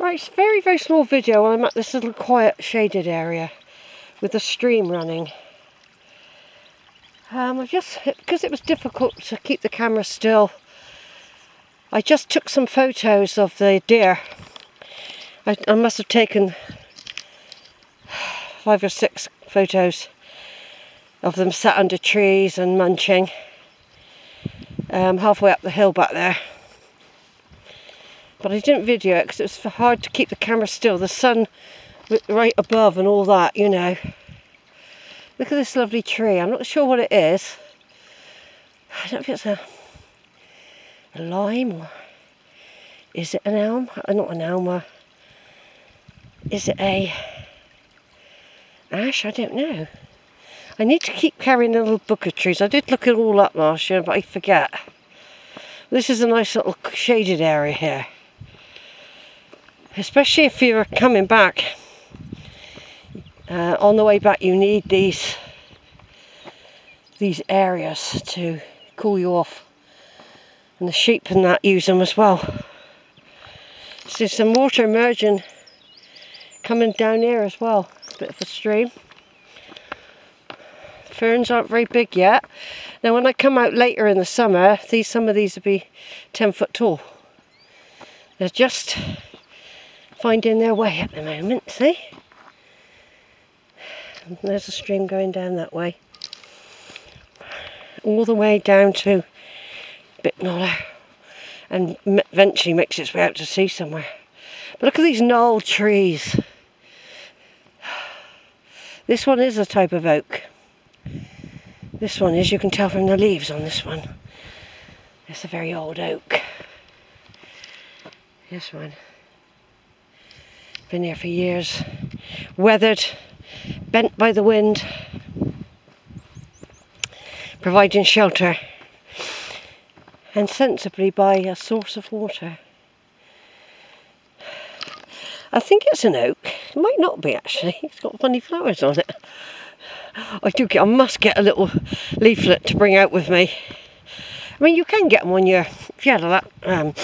Right, it's a very, very small video I'm at this little quiet shaded area with the stream running. Um, I just, because it was difficult to keep the camera still, I just took some photos of the deer. I, I must have taken five or six photos of them sat under trees and munching um, halfway up the hill back there but I didn't video it because it was hard to keep the camera still. The sun right above and all that, you know. Look at this lovely tree. I'm not sure what it is. I don't know if it's a, a lime or is it an elm? Uh, not an elm. Uh, is it a ash? I don't know. I need to keep carrying a little book of trees. I did look it all up last year, but I forget. This is a nice little shaded area here especially if you're coming back. Uh, on the way back you need these these areas to cool you off. And the sheep and that use them as well. So there's some water emerging coming down here as well. A bit of a stream. Ferns aren't very big yet. Now when I come out later in the summer these some of these will be 10 foot tall. They're just finding their way at the moment, see? And there's a stream going down that way. All the way down to Bicknoller and eventually makes its way out to sea somewhere. But look at these gnarled trees. This one is a type of oak. This one is, you can tell from the leaves on this one. It's a very old oak. This one. Been here for years. Weathered, bent by the wind, providing shelter, and sensibly by a source of water. I think it's an oak. It might not be actually. It's got funny flowers on it. I do get. I must get a little leaflet to bring out with me. I mean, you can get them on you're if you had a um,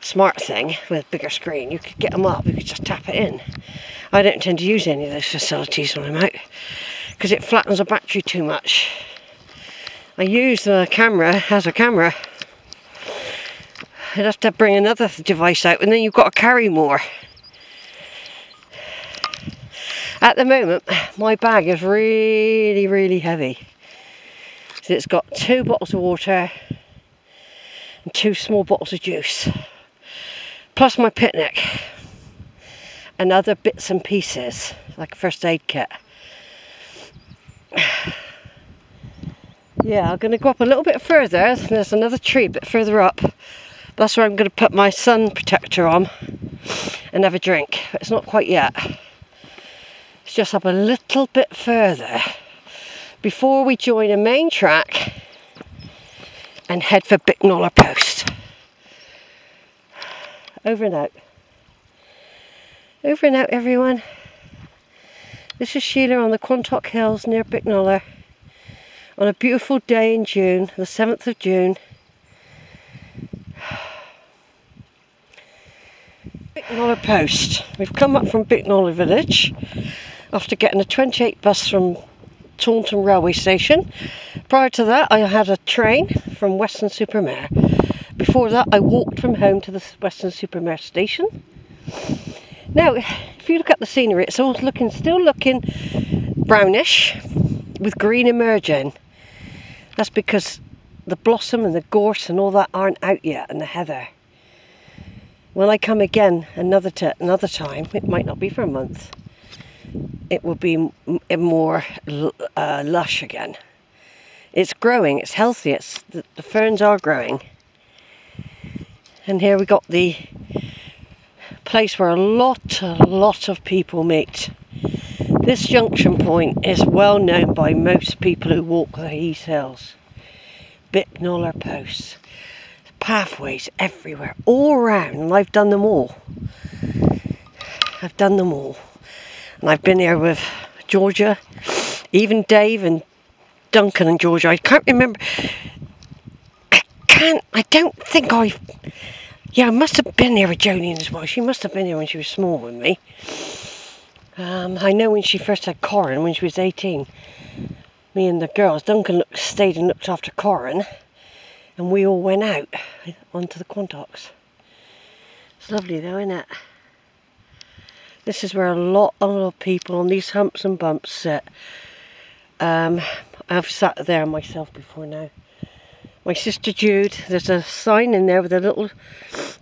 smart thing with a bigger screen, you could get them up, you could just tap it in. I don't tend to use any of those facilities when I'm out because it flattens the battery too much. I use the camera as a camera. I'd have to bring another device out and then you've got to carry more. At the moment, my bag is really, really heavy. So it's got two bottles of water and two small bottles of juice plus my picnic and other bits and pieces like a first aid kit. yeah, I'm going to go up a little bit further. There's another tree a bit further up. That's where I'm going to put my sun protector on and have a drink. It's not quite yet. It's just up a little bit further before we join a main track and head for Bicknoller Post. Over and out. Over and out, everyone. This is Sheila on the Quantock Hills near Bicknoller on a beautiful day in June, the 7th of June. Bicknoller Post. We've come up from Bicknoller Village after getting a 28 bus from Taunton Railway Station. Prior to that, I had a train from Weston-super-Mare. Before that, I walked from home to the Weston-super-Mare station. Now, if you look at the scenery, it's all looking, still looking brownish with green emerging. That's because the blossom and the gorse and all that aren't out yet, and the heather. When I come again another another time, it might not be for a month. It will be more uh, lush again. It's growing. It's healthy. It's the, the ferns are growing and here we got the place where a lot, a lot of people meet. This junction point is well known by most people who walk these hills. Bicknoller posts, pathways everywhere, all around, and I've done them all. I've done them all. And I've been here with Georgia, even Dave and Duncan and Georgia. I can't remember. I can't, I don't think I've Yeah, I must have been here with Jolene as well. She must have been here when she was small with me. Um, I know when she first had Corin, when she was 18, me and the girls, Duncan looked, stayed and looked after Corin, and we all went out onto the Quantocks. It's lovely though, isn't it? This is where a lot, a lot of people on these humps and bumps sit. Um, I've sat there myself before now. My sister Jude, there's a sign in there with a little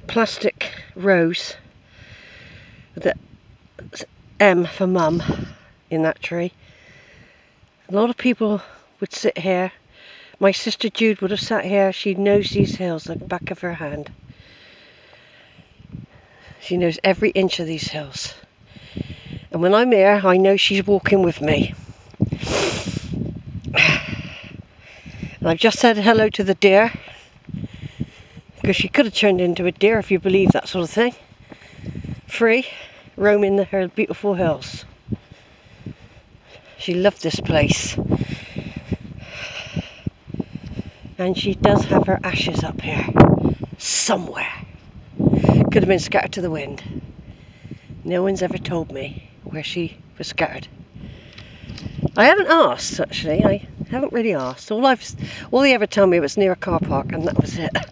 plastic rose with the M for mum in that tree. A lot of people would sit here. My sister Jude would have sat here. She knows these hills like the back of her hand. She knows every inch of these hills. And when I'm here, I know she's walking with me. And I've just said hello to the deer. Because she could have turned into a deer if you believe that sort of thing. Free, roaming the, her beautiful hills. She loved this place. And she does have her ashes up here. Somewhere. Could have been scattered to the wind. No one's ever told me where she was scattered. I haven't asked actually. I haven't really asked. All I've all they ever told me was near a car park and that was it. A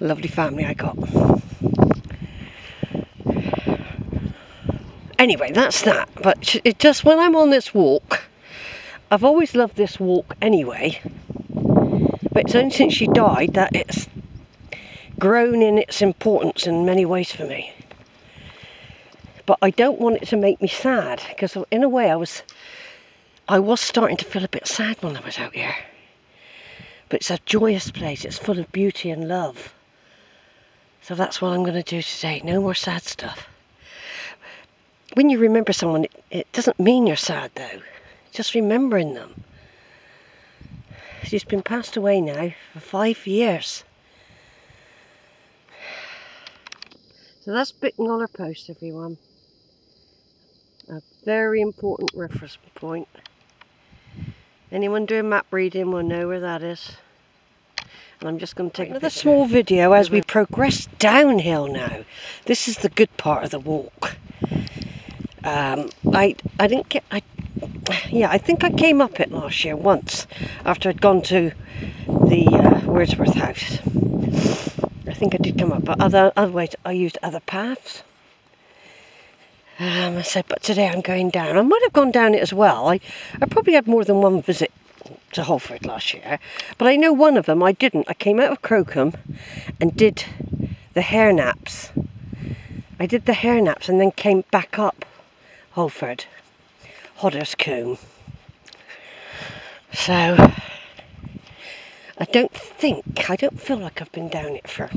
lovely family I got. Anyway, that's that. But it just when I'm on this walk, I've always loved this walk anyway. But it's only since she died that it's grown in its importance in many ways for me but I don't want it to make me sad because in a way I was I was starting to feel a bit sad when I was out here. But it's a joyous place, it's full of beauty and love. So that's what I'm going to do today. No more sad stuff. When you remember someone, it, doesn't mean you're sad though. Just remembering them. She's been passed away now for five years. So that's Bicknoller Post, everyone a very important reference point. Anyone doing map reading will know where that is. And I'm just going to take another small video as we progress downhill now. This is the good part of the walk. Um, I I didn't get I yeah I think I came up it last year once after I'd gone to the uh, Wordsworth house. I think I did come up, but other otherwise I used other paths. Um, I said, but today I'm going down. I might have gone down it as well. I, I probably had more than one visit to Holford last year, but I know one of them I didn't. I came out of Crowcombe and did the hair naps. I did the hair naps and then came back up Holford, Hodderscombe. So I don't think, I don't feel like I've been down it for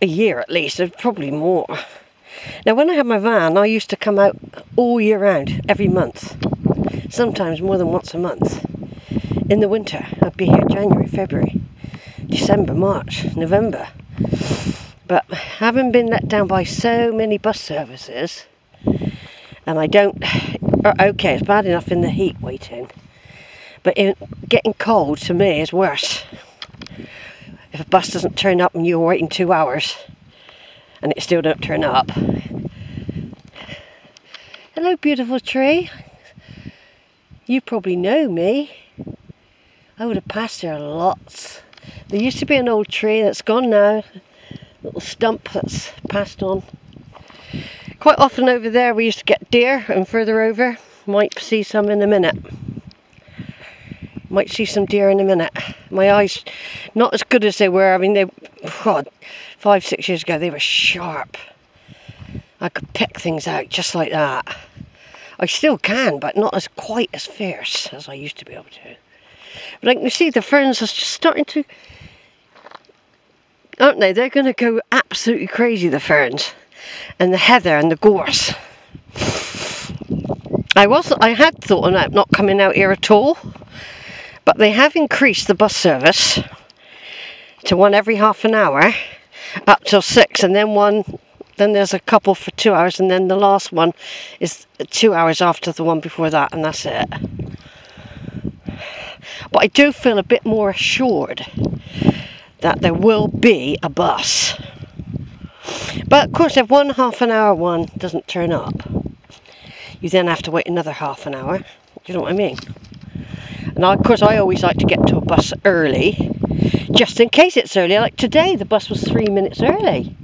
a year at least, probably more. Now, when I had my van, I used to come out all year round, every month, sometimes more than once a month. In the winter, I'd be here January, February, December, March, November. But having been let down by so many bus services, and I don't, uh, okay, it's bad enough in the heat waiting, but in, getting cold to me is worse. If a bus doesn't turn up and you're waiting two hours, and it still don't turn up. Hello beautiful tree. You probably know me. I would have passed here lots. There used to be an old tree that's gone now. Little stump that's passed on. Quite often over there we used to get deer and further over might see some in a minute. Might see some deer in a minute. My eyes, not as good as they were. I mean, they, God, five, six years ago, they were sharp. I could pick things out just like that. I still can, but not as quite as fierce as I used to be able to. But I can see the ferns are just starting to, aren't they? They're going to go absolutely crazy, the ferns. And the heather and the gorse. I was I had thought about not coming out here at all. But they have increased the bus service to one every half an hour up till six and then one then there's a couple for two hours and then the last one is two hours after the one before that and that's it. But I do feel a bit more assured that there will be a bus. But of course, if one half an hour one doesn't turn up, you then have to wait another half an hour. Do you know what I mean? And of course, I always like to get to a bus early, just in case it's early. Like today, the bus was three minutes early.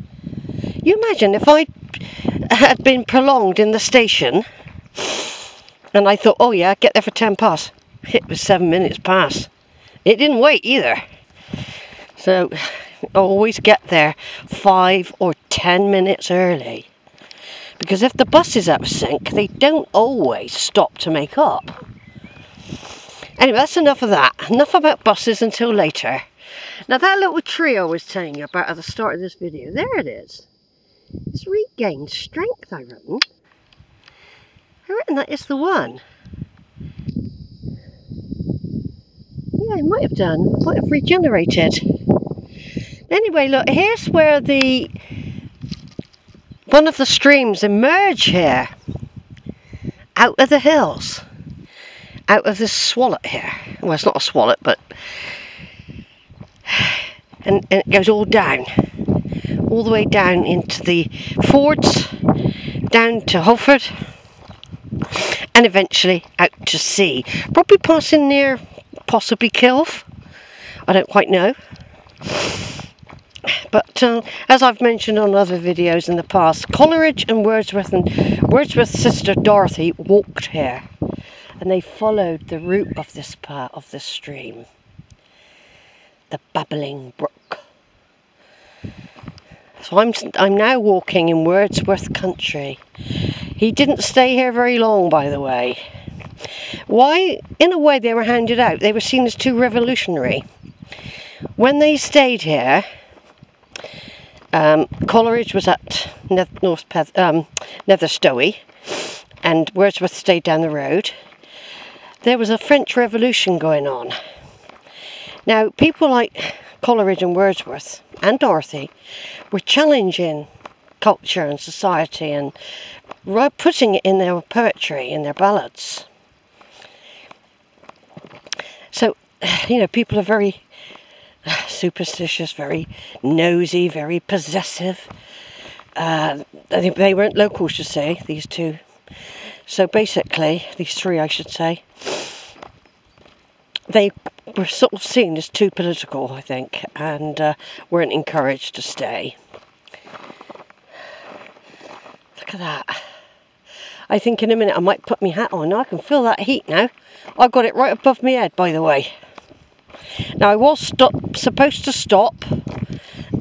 You imagine if I had been prolonged in the station and I thought, oh yeah, get there for 10 past. It was seven minutes past. It didn't wait either. So always get there five or ten minutes early. Because if the bus is out of sync, they don't always stop to make up. Anyway, that's enough of that. Enough about buses until later. Now that little tree I was telling you about at the start of this video, there it is. It's regained strength, I reckon. I reckon that is the one. Yeah, it might have done. it Might have regenerated. Anyway, look, here's where the one of the streams emerge here out of the hills, out of this swallow here. Well, it's not a swallow, but and, and it goes all down, all the way down into the fords, down to Holford, and eventually out to sea. Probably passing near possibly Kilve. I don't quite know. But uh, as I've mentioned on other videos in the past, Coleridge and Wordsworth and Wordsworth's sister Dorothy walked here, and they followed the route of this part of the stream, the Bubbling brook. So I'm I'm now walking in Wordsworth country. He didn't stay here very long, by the way. Why? In a way, they were handed out. They were seen as too revolutionary. When they stayed here, um, Coleridge was at North Peth- um, Nether Stowey, and Wordsworth stayed down the road. There was a French Revolution going on. Now, people like Coleridge and Wordsworth and Dorothy were challenging culture and society and putting it in their poetry, in their ballads. So, you know, people are very superstitious, very nosy, very possessive. Uh, they, they weren't locals, you say, these two. So basically, these three, I should say, they were sort of seen as too political, I think, and uh, weren't encouraged to stay. Look at that. I think in a minute I might put my hat on. I can feel that heat now. I've got it right above my head, by the way. Now I was stop, supposed to stop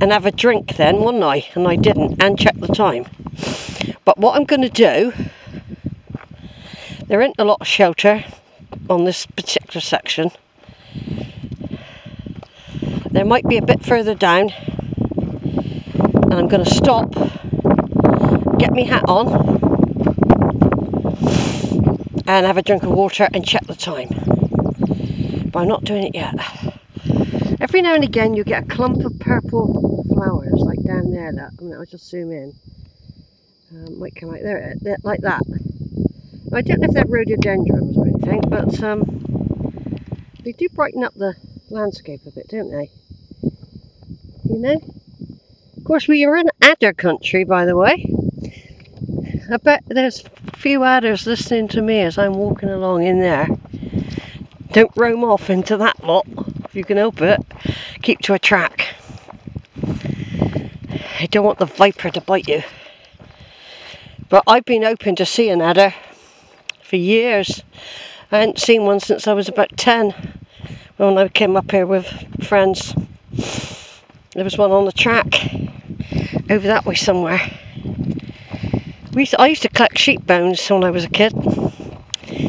and have a drink then, wasn't I? And I didn't, and check the time. But what I'm going to do, there ain't a lot of shelter on this particular section. There might be a bit further down, and I'm going to stop, get my hat on, and have a drink of water and check the time. But I'm not doing it yet. Every now and again you get a clump of purple flowers, like down there, that, I mean, I'll just zoom in. Um, might come out there, like that. I don't know if they're rhododendrons or anything, but um, they do brighten up the landscape a bit, don't they? You know? Of course, we are in adder country, by the way. I bet there's a few adders listening to me as I'm walking along in there. Don't roam off into that lot if you can help it. Keep to a track. I don't want the viper to bite you. But I've been open to see an adder for years. I hadn't seen one since I was about 10 when I came up here with friends. There was one on the track over that way somewhere. We used to, I used to collect sheep bones when I was a kid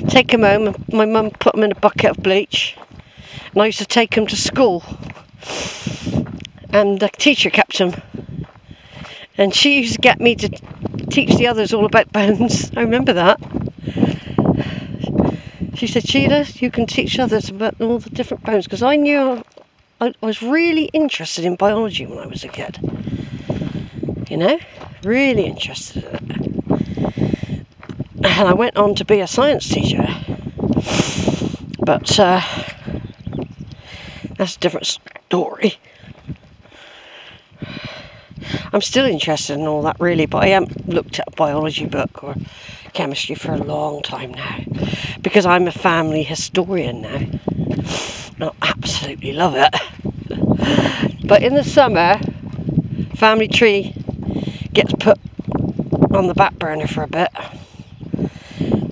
take them home. My mum put them in a bucket of bleach, and I used to take them to school. And the teacher kept them, and she used to get me to teach the others all about bones. I remember that. She said, Sheila, you can teach others about all the different bones because I knew I, was really interested in biology when I was a kid. You know, really interested in it and I went on to be a science teacher. But uh, that's a different story. I'm still interested in all that really, but I haven't looked at a biology book or chemistry for a long time now because I'm a family historian now. Absolutely love it. but in the summer, family tree gets put on the back burner for a bit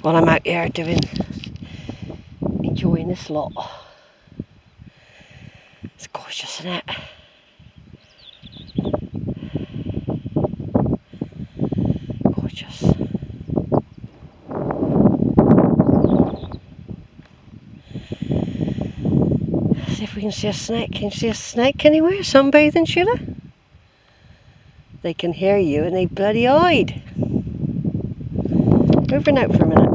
while I'm out here doing enjoying this lot. It's gorgeous, isn't it? Gorgeous. See if we can see a snake. Can you see a snake anywhere? Sunbathing, Sheila? They can hear you and they bloody eyed. Over and out for a minute.